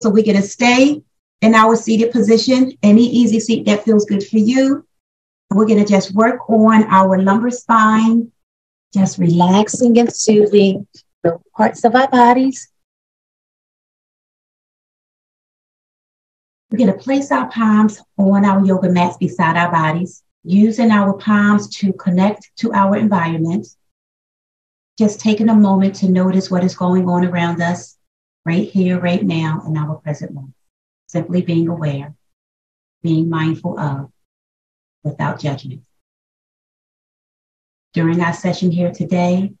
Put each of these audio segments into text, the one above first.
So we're going to stay in our seated position, any easy seat that feels good for you. We're going to just work on our lumbar spine, just relaxing and soothing the parts of our bodies. We're going to place our palms on our yoga mats beside our bodies, using our palms to connect to our environment. Just taking a moment to notice what is going on around us right here, right now, in our present moment. Simply being aware, being mindful of, without judgment. During our session here today,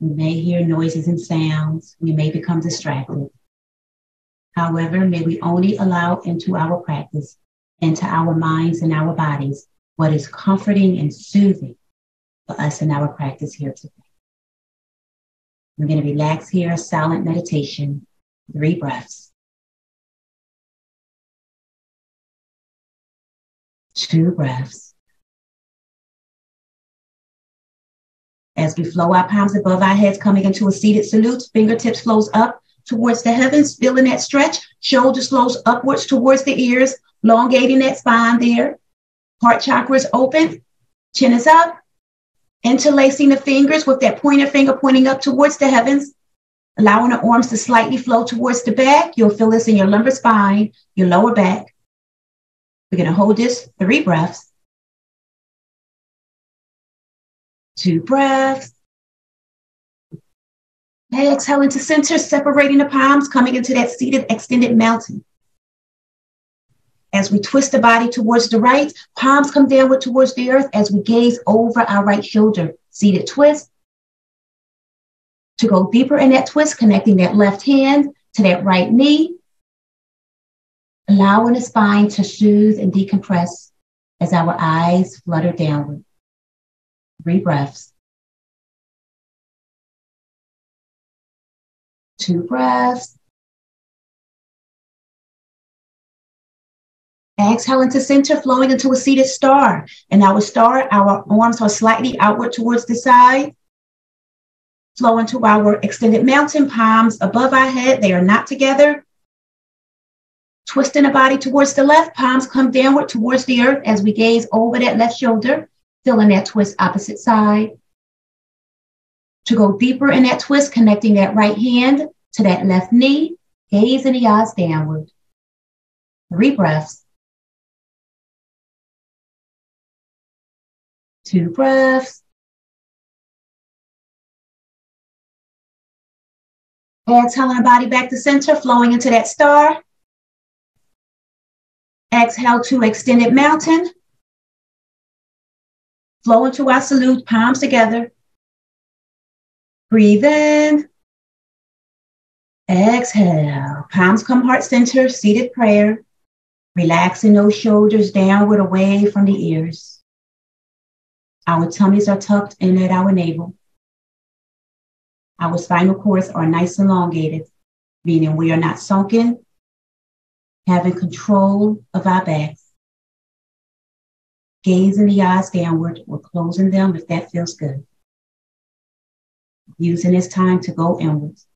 we may hear noises and sounds. We may become distracted. However, may we only allow into our practice, into our minds and our bodies, what is comforting and soothing for us in our practice here today. We're going to relax here, silent meditation, three breaths. Two breaths. As we flow our palms above our heads, coming into a seated salute, fingertips flows up towards the heavens, feeling that stretch. Shoulders flows upwards towards the ears, elongating that spine there. Heart chakra is open, chin is up, interlacing the fingers with that pointer finger pointing up towards the heavens, allowing the arms to slightly flow towards the back. You'll feel this in your lumbar spine, your lower back. We're going to hold this three breaths. Two breaths. Exhale into center, separating the palms, coming into that seated extended mountain. As we twist the body towards the right, palms come downward towards the earth as we gaze over our right shoulder. Seated twist. To go deeper in that twist, connecting that left hand to that right knee, allowing the spine to soothe and decompress as our eyes flutter downward. Three breaths. Two breaths. Exhale into center, flowing into a seated star. And our star, our arms are slightly outward towards the side. Flow into our extended mountain, palms above our head. They are not together. Twisting the body towards the left, palms come downward towards the earth as we gaze over that left shoulder, feeling that twist opposite side. To go deeper in that twist, connecting that right hand to that left knee, gaze in the eyes downward. Three breaths. Two breaths. Exhaling the body back to center, flowing into that star. Exhale to extended mountain. Flow into our salute, palms together. Breathe in. Exhale. Palms come heart center, seated prayer. Relaxing those shoulders downward away from the ears. Our tummies are tucked in at our navel. Our spinal cords are nice elongated, meaning we are not sunken, having control of our backs. Gazing the eyes downward, we're closing them if that feels good. Using this time to go inwards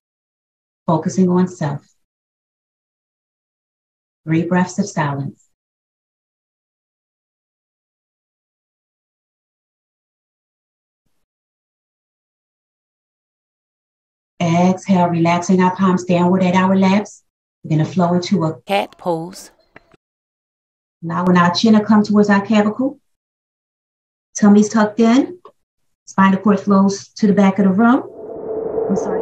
focusing on self. Three breaths of silence. Exhale, relaxing our palms downward at our laps. We're going to flow into a cat pose. Allowing our chin to come towards our clavicle. Tummy's tucked in. Spinal cord flows to the back of the room. I'm sorry.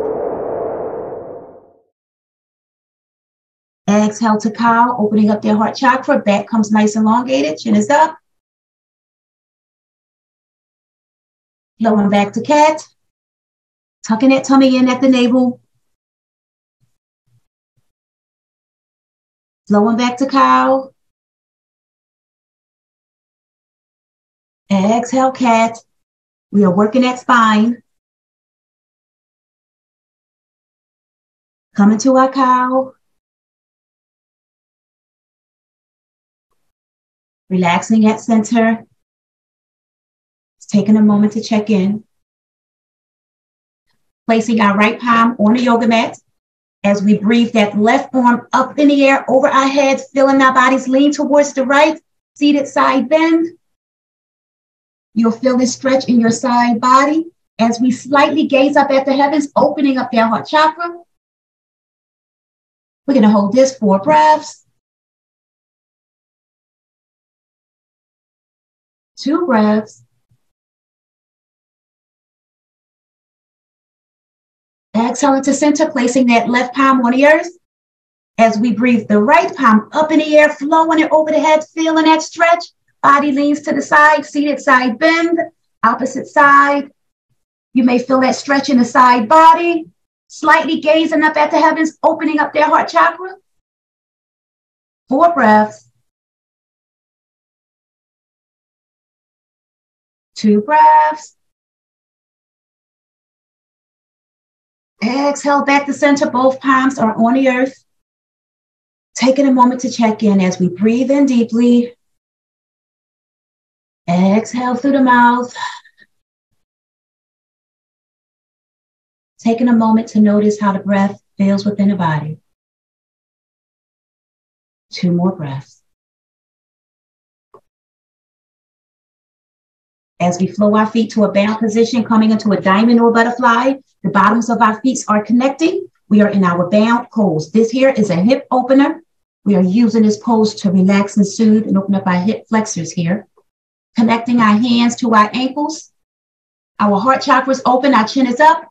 Exhale to cow, opening up their heart chakra. Back comes nice and elongated. Chin is up. Flowing back to cat. Tucking that tummy in at the navel. Flowing back to cow. Exhale, cat. We are working that spine. Coming to our cow. relaxing at center, taking a moment to check in, placing our right palm on the yoga mat, As we breathe that left arm up in the air over our heads, feeling our bodies lean towards the right, seated side bend. You'll feel this stretch in your side body as we slightly gaze up at the heavens, opening up their heart chakra. We're going to hold this four breaths. Two breaths. Exhale into center, placing that left palm on the earth. As we breathe the right palm up in the air, flowing it over the head, feeling that stretch. Body leans to the side, seated side bend, opposite side. You may feel that stretch in the side body, slightly gazing up at the heavens, opening up their heart chakra. Four breaths. Two breaths. Exhale back to center. Both palms are on the earth. Taking a moment to check in as we breathe in deeply. Exhale through the mouth. Taking a moment to notice how the breath feels within the body. Two more breaths. As we flow our feet to a bound position, coming into a diamond or butterfly, the bottoms of our feet are connecting. We are in our bound pose. This here is a hip opener. We are using this pose to relax and soothe and open up our hip flexors here. Connecting our hands to our ankles. Our heart chakra is open, our chin is up.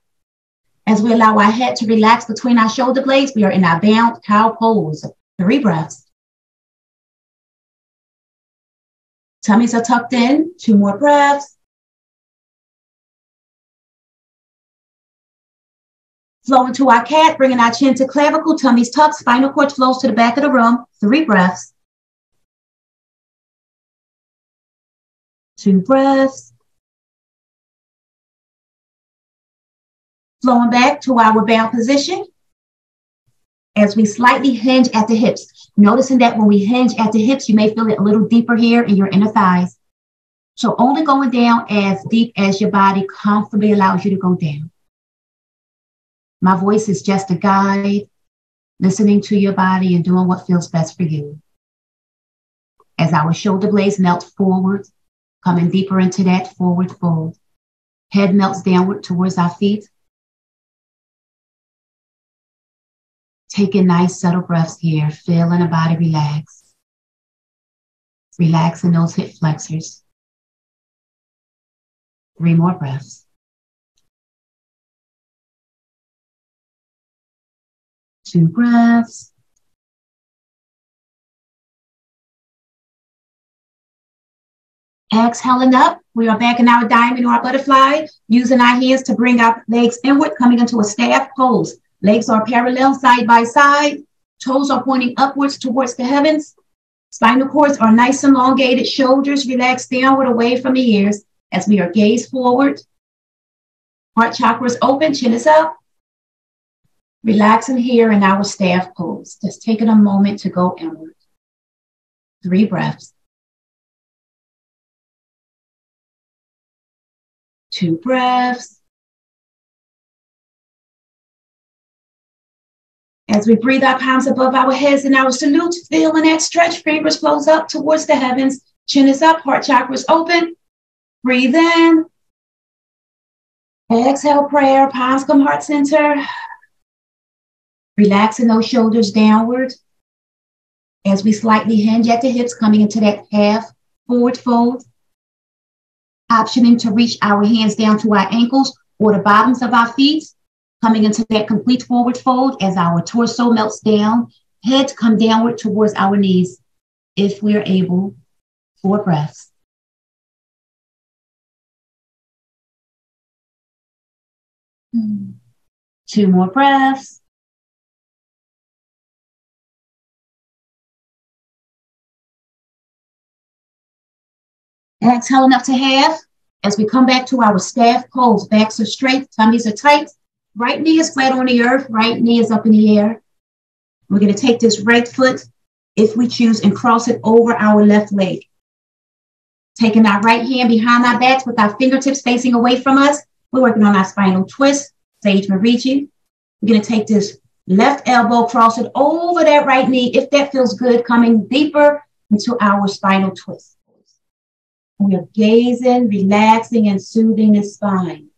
As we allow our head to relax between our shoulder blades, we are in our bound cow pose. Three breaths. Tummies are tucked in. Two more breaths. Flow into our cat, bringing our chin to clavicle, tummies tucked, spinal cord flows to the back of the room. Three breaths. Two breaths. Flowing back to our bound position as we slightly hinge at the hips. Noticing that when we hinge at the hips, you may feel it a little deeper here in your inner thighs. So only going down as deep as your body comfortably allows you to go down. My voice is just a guide, listening to your body and doing what feels best for you. As our shoulder blades melt forward, coming deeper into that forward fold, head melts downward towards our feet, Taking nice subtle breaths here, feeling the body relax. Relaxing those hip flexors. Three more breaths. Two breaths. Exhaling up, we are back in our diamond or our butterfly, using our hands to bring our legs inward, coming into a staff pose. Legs are parallel side by side. Toes are pointing upwards towards the heavens. Spinal cords are nice and elongated. Shoulders relax downward away from the ears as we are gaze forward. Heart chakra is open, chin is up. Relaxing here in our staff pose. Just taking a moment to go inward. Three breaths. Two breaths. As we breathe our palms above our heads in our salute, feeling that stretch, fingers flows up towards the heavens. Chin is up, heart chakras open. Breathe in. Exhale, prayer, palms come heart center. Relaxing those shoulders downward as we slightly hinge at the hips, coming into that half forward fold. Optioning to reach our hands down to our ankles or the bottoms of our feet coming into that complete forward fold as our torso melts down, head come downward towards our knees if we're able. Four breaths. Two more breaths. Exhaling up to half as we come back to our staff pose. Backs are straight, tummies are tight. Right knee is flat on the earth, right knee is up in the air. We're going to take this right foot, if we choose, and cross it over our left leg. Taking our right hand behind our backs with our fingertips facing away from us. We're working on our spinal twist, sage Marichi. We're going to take this Left elbow, cross it over that right knee. If that feels good, coming deeper into our spinal twist. We are gazing, relaxing, and soothing the spine.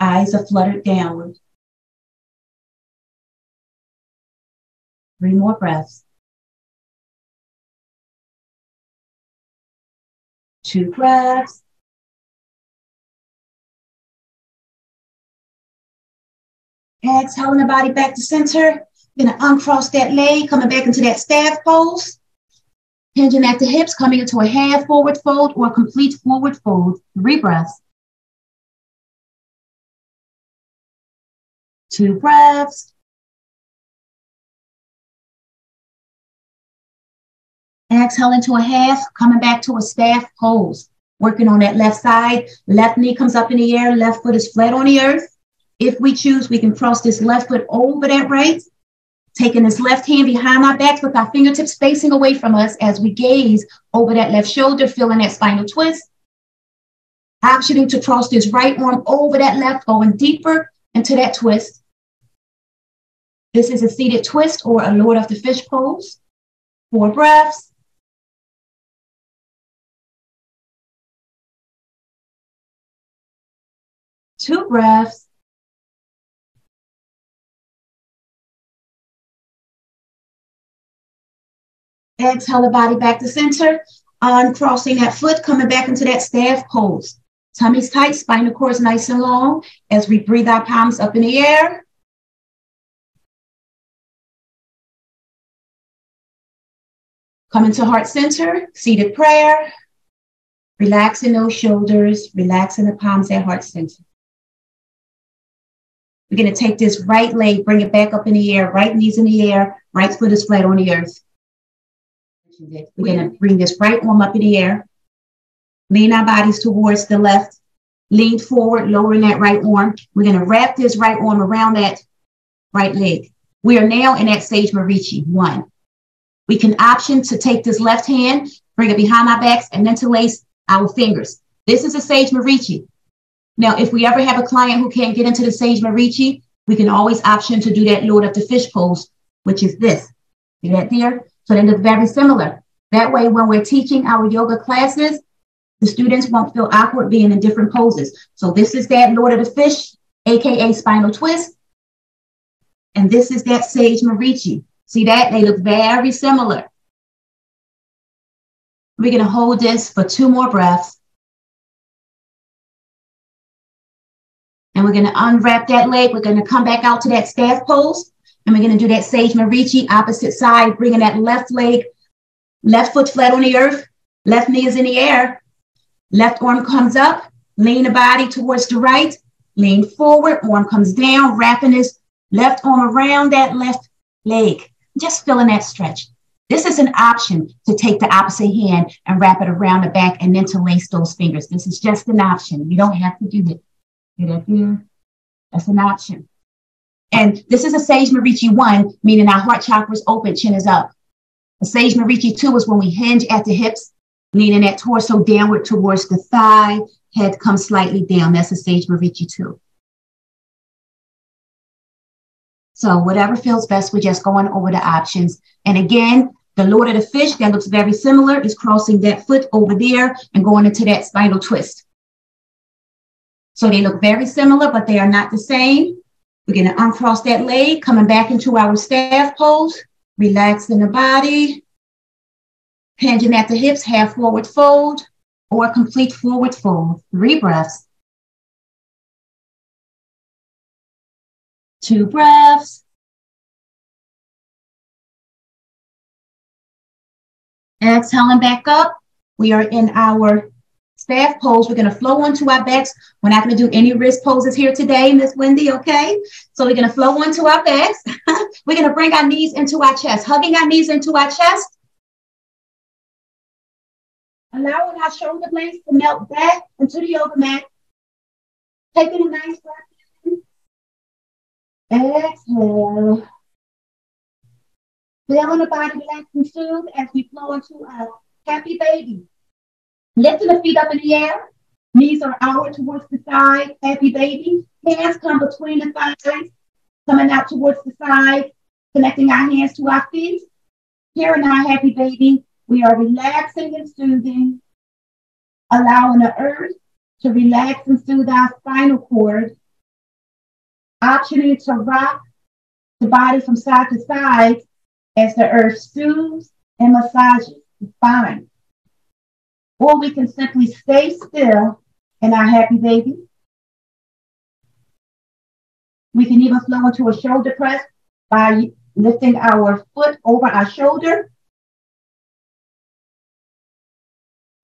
Eyes are fluttered downward. Three more breaths. Two breaths. Exhaling the body back to center. Gonna uncross that leg, coming back into that staff pose. Hinging at the hips, coming into a half forward fold or a complete forward fold. Three breaths. Two breaths. Exhale into a half, coming back to a staff pose. Working on that left side. Left knee comes up in the air, left foot is flat on the earth. If we choose, we can cross this left foot over that right, taking this left hand behind our backs with our fingertips facing away from us as we gaze over that left shoulder, feeling that spinal twist. Optioning to cross this right arm over that left, going deeper into that twist. This is a seated twist or a Lord of the Fish pose. Four breaths. two breaths. Exhale the body back to center. Uncrossing that foot, coming back into that staff pose. Tummy's tight, spinal cord is nice and long as we breathe our palms up in the air. Come into heart center, seated prayer. Relaxing those shoulders, relaxing the palms at heart center. We're going to take this right leg, bring it back up in the air, right knees in the air, right foot is flat on the earth. We're going to bring this right arm up in the air, lean our bodies towards the left, lean forward, lowering that right arm. We're going to wrap this right arm around that right leg. We are now in that sage Marichi one. We can option to take this left hand, bring it behind our backs, and interlace our fingers. This is a sage Marichi. Now, if we ever have a client who can't get into the Sage Marichi, we can always option to do that Lord of the Fish pose, which is this. See that there? So they look very similar. That way, when we're teaching our yoga classes, the students won't feel awkward being in different poses. So this is that Lord of the Fish, AKA spinal twist. And this is that Sage Marichi. See that? They look very similar. We're going to hold this for two more breaths. And we're going to unwrap that leg. We're going to come back out to that staff pose. And we're going to do that Sage Marichi opposite side, bringing that left leg, left foot flat on the earth, left knee is in the air, left arm comes up, lean the body towards the right, lean forward, arm comes down, wrapping his left arm around that left leg. Just feeling that stretch. This is an option to take the opposite hand and wrap it around the back and then to lace those fingers. This is just an option. You don't have to do it. Get up here. That's an option. And this is a Sage Marichi 1, meaning our heart chakra is open, chin is up. A Sage Marichi 2 is when we hinge at the hips, leaning that torso downward towards the thigh, head comes slightly down. That's a Sage Marichi 2. So whatever feels best, we're just going over the options. And again, the Lord of the Fish, that looks very similar, is crossing that foot over there and going into that spinal twist. So they look very similar, but they are not the same. We're going to uncross that leg, coming back into our staff pose, relaxing the body, hinging at the hips, half forward fold, or complete forward fold. Three breaths. Two breaths. Exhaling back up. We are in our staff pose. We're going to flow onto our backs. We're not going to do any wrist poses here today, Miss Wendy, okay? So we're going to flow onto our backs. we're going to bring our knees into our chest, hugging our knees into our chest. Allowing our shoulder blades to melt back into the yoga mat. Taking a nice breath. Exhale. Feeling the body relax and soothe as we flow into a happy baby. Lifting the feet up in the air. Knees are outward towards the side. Happy baby. Hands come between the thighs. coming out towards the side, connecting our hands to our feet. Here in our happy baby, we are relaxing and soothing, allowing the earth to relax and soothe our spinal cord, optioning to rock the body from side to side as the earth soothes and massages the spine. Or we can simply stay still in our happy baby. We can even flow into a shoulder press by lifting our foot over our shoulder.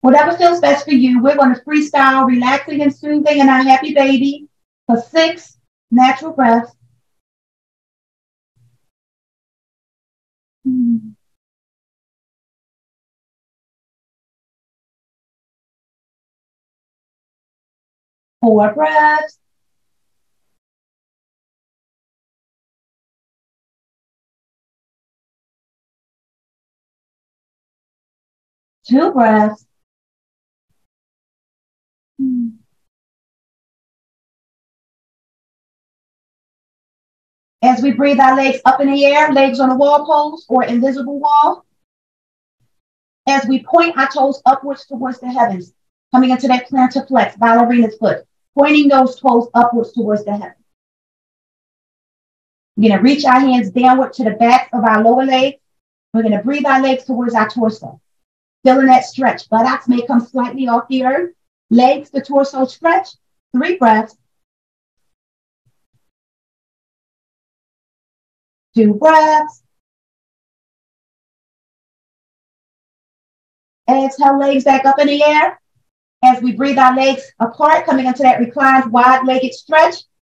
Whatever feels best for you, we're going to freestyle, relaxing and soothing in our happy baby for six natural breath. Hmm. Four breaths. Two breaths. As we breathe our legs up in the air, legs on a wall pose or invisible wall. As we point our toes upwards towards the heavens, coming into that plantar flex, ballerina's foot, pointing those toes upwards towards the heavens. We're going to reach our hands downward to the back of our lower leg. We're going to breathe our legs towards our torso. Feeling that stretch. Buttocks may come slightly off the earth. Legs, the torso stretch. Three breaths. Two breaths. Exhale, legs back up in the air. As we breathe our legs apart, coming into that reclined wide-legged stretch,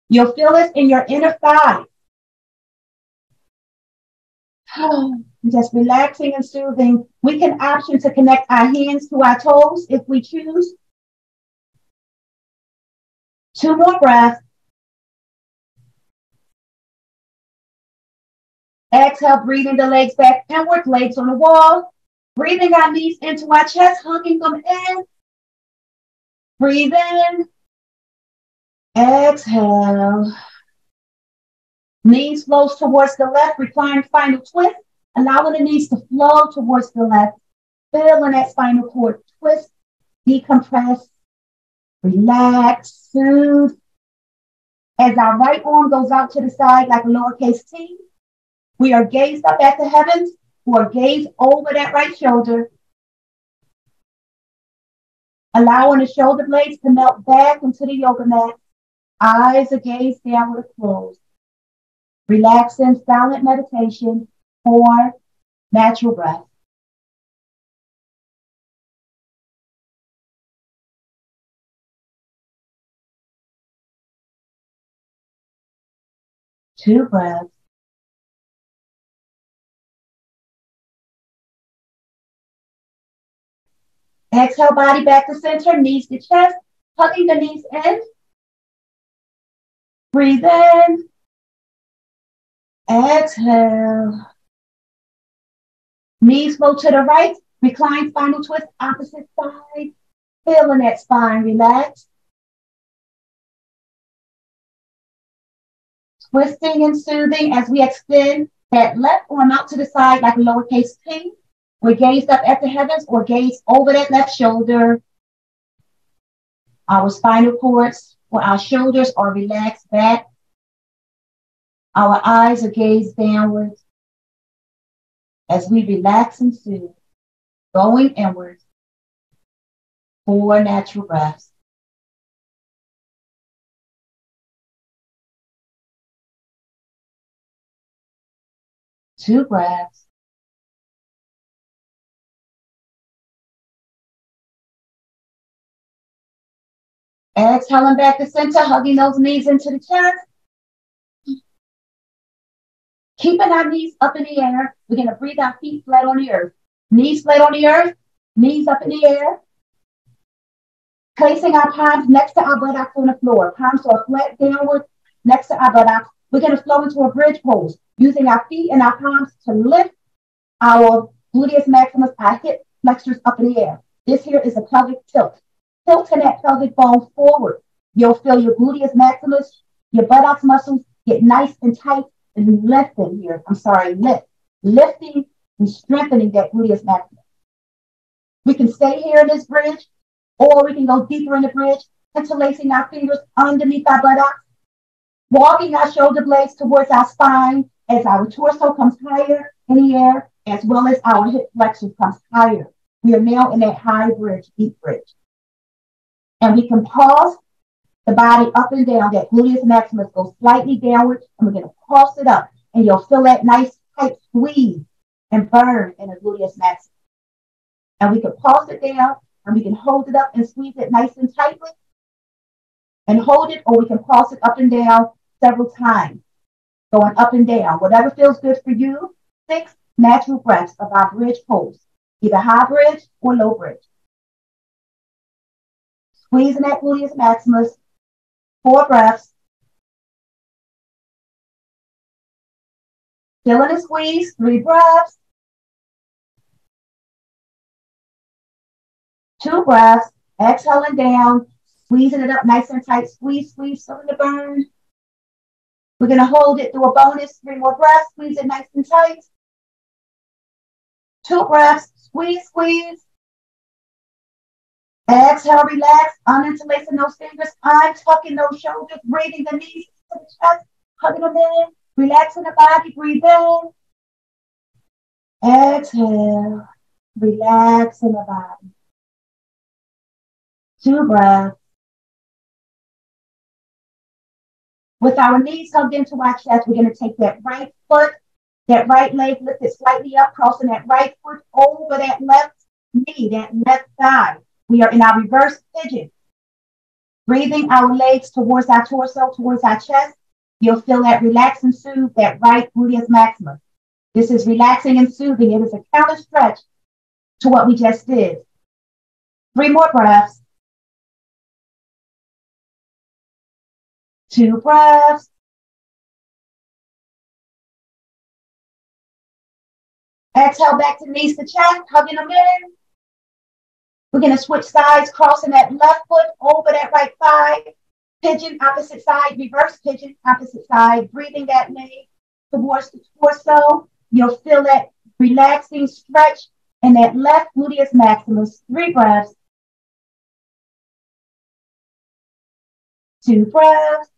you'll feel this in your inner thigh. Just relaxing and soothing. We can option to connect our hands to our toes if we choose. Two more breaths. Exhale, breathing the legs back inward, legs on the wall. Breathing our knees into our chest, hugging them in. Breathe in. Exhale. Knees flows towards the left, recline final twist, allowing the knees to flow towards the left. Feeling that spinal cord twist, decompress, relax, soothe. As our right arm goes out to the side like a lowercase t, we are gazed up at the heavens, or gazed over that right shoulder, allowing the shoulder blades to melt back into the yoga mat. Eyes are gazed downward closed. Relax in silent meditation or natural breath. Two breaths. Exhale, body back to center, knees to chest, hugging the knees in. Breathe in. Exhale. Knees flow to the right, recline spinal twist, opposite side. Feeling that spine relax. Twisting and soothing as we extend that left arm out to the side like a lowercase t. We gaze up at the heavens or gaze over that left shoulder. Our spinal cords or our shoulders are relaxed back. Our eyes are gazed downwards as we relax and soothe, going inwards. Four natural breaths. Two breaths. Exhaling back to center, hugging those knees into the chest. Keeping our knees up in the air. We're going to breathe our feet flat on the earth. Knees flat on the earth, knees up in the air. Placing our palms next to our buttocks on the floor. Palms are flat downward next to our buttocks. We're going to flow into a bridge pose using our feet and our palms to lift our gluteus maximus, our hip flexors up in the air. This here is a pelvic tilt tilting that pelvic bone forward. You'll feel your gluteus maximus, your buttocks muscles get nice and tight and lifting here. I'm sorry, lift, lifting and strengthening that gluteus maximus. We can stay here in this bridge, or we can go deeper in the bridge, interlacing our fingers underneath our buttocks, walking our shoulder blades towards our spine as our torso comes higher in the air, as well as our hip flexors comes higher. We are now in that high bridge, deep bridge. And we can pulse the body up and down. That gluteus maximus goes slightly downward, and we're going to pulse it up. And you'll feel that nice tight squeeze and burn in the gluteus maximus. And we can pulse it down, and we can hold it up and squeeze it nice and tightly. And hold it, or we can pulse it up and down several times, going up and down. Whatever feels good for you. Six natural breaths of our bridge pose, either high bridge or low bridge. Squeezing that gluteus maximus, four breaths. Feeling a squeeze, three breaths. Two breaths, exhaling down, squeezing it up nice and tight. Squeeze, squeeze, feeling the burn. We're going to hold it through a bonus, three more breaths, squeeze it nice and tight. Two breaths, squeeze, squeeze. Exhale, relax, uninterlacing those fingers, untucking those shoulders, breathing the knees to the chest, hugging them in, relaxing the body, breathe in. Exhale, relaxing the body. Two breaths. With our knees hugged into our chest, we're going to take that right foot, that right leg lifted slightly up, crossing that right foot over that left knee, that left thigh. We are in our reverse pigeon. Breathing our legs towards our torso, towards our chest. You'll feel that relax and soothe that right gluteus maximus. This is relaxing and soothing. It is a counter stretch to what we just did. Three more breaths. Two breaths. Exhale back to knees to chest, hugging them in. We're going to switch sides, crossing that left foot over that right thigh. Pigeon, opposite side, reverse pigeon, opposite side. Breathing that leg towards the torso. You'll feel that relaxing stretch in that left gluteus maximus. Three breaths. Two breaths.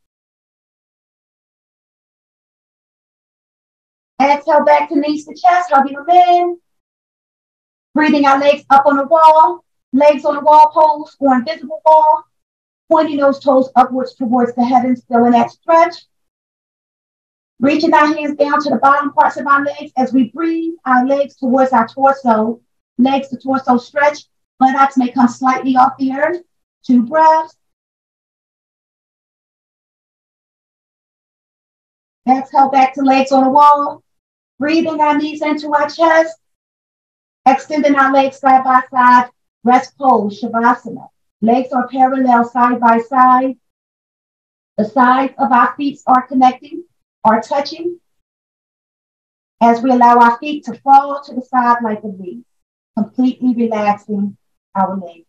Exhale back to knees to chest, hugging them in. Breathing our legs up on the wall legs on the wall pose or invisible wall, pointing those toes upwards towards the heavens, feeling that stretch. Reaching our hands down to the bottom parts of our legs as we breathe our legs towards our torso, legs to torso stretch. Buttocks may come slightly off the earth. Two breaths. Exhale back to legs on the wall. Breathing our knees into our chest. Extending our legs side by side Rest pose, Shavasana. Legs are parallel side by side. The sides of our feet are connecting, are touching. As we allow our feet to fall to the side like a V, completely relaxing our legs.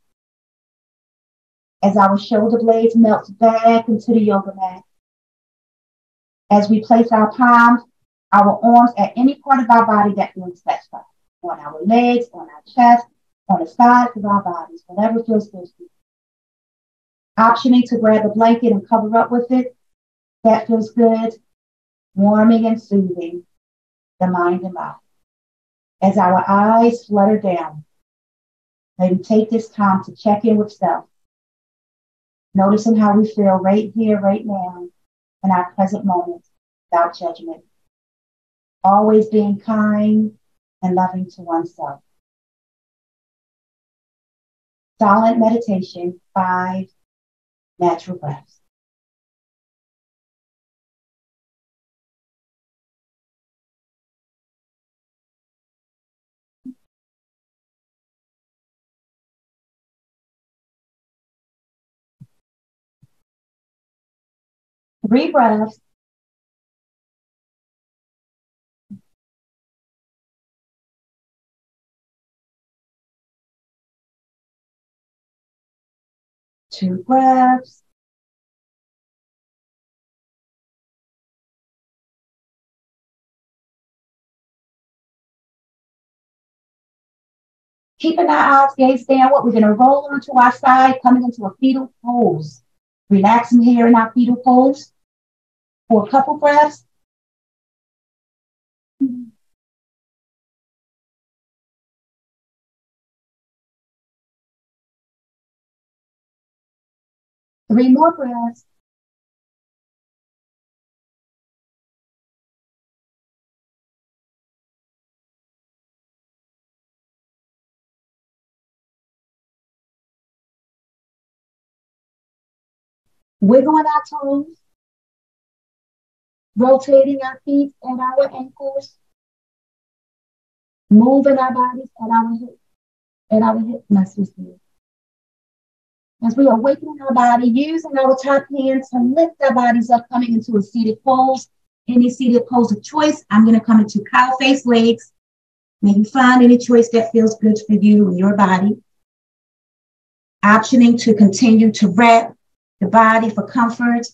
As our shoulder blades melt back into the yoga mat. As we place our palms, our arms at any part of our body that feels satisfied. On our legs, on our chest, on the sides of our bodies, whatever feels good to you. Optioning to grab a blanket and cover up with it, that feels good, warming and soothing the mind and body. As our eyes flutter down, maybe take this time to check in with self, noticing how we feel right here, right now, in our present moment, without judgment. Always being kind and loving to oneself. Silent meditation, five natural breaths. Three breaths two breaths. Keeping our eyes gaze downward, we're going to roll onto our side, coming into a fetal pose. Relaxing here in our fetal pose for a couple breaths. Three more breaths. Wiggling our toes, rotating our feet and our ankles, moving our bodies and our hip and our hip muscles here. As we are awaken our body, using our top hands to lift our bodies up, coming into a seated pose. Any seated pose of choice, I'm going to come into cow face legs. Maybe find any choice that feels good for you and your body. Optioning to continue to wrap the body for comfort.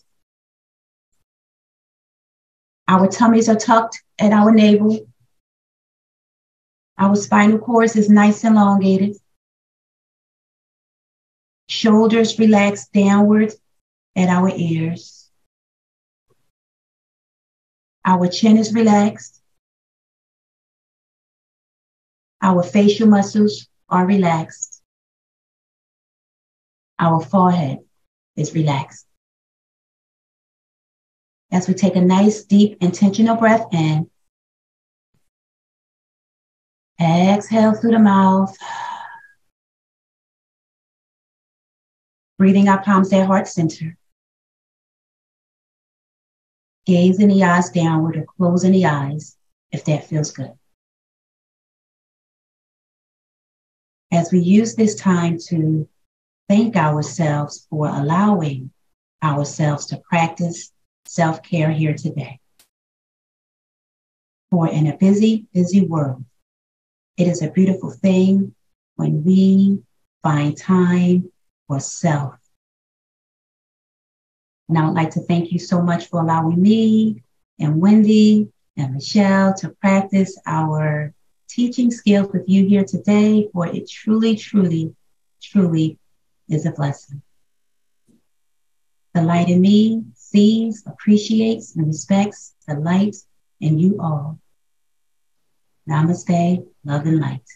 Our tummies are tucked at our navel. Our spinal cord is nice and elongated. Shoulders relax downward at our ears. Our chin is relaxed. Our facial muscles are relaxed. Our forehead is relaxed. As we take a nice, deep, intentional breath in, exhale through the mouth. Breathing our palms at heart center. Gazing the eyes downward or closing the eyes if that feels good. As we use this time to thank ourselves for allowing ourselves to practice self care here today. For in a busy, busy world, it is a beautiful thing when we find time for self. And I would like to thank you so much for allowing me and Wendy and Michelle to practice our teaching skills with you here today, for it truly, truly, truly is a blessing. The light in me sees, appreciates, and respects the light in you all. Namaste, love and light.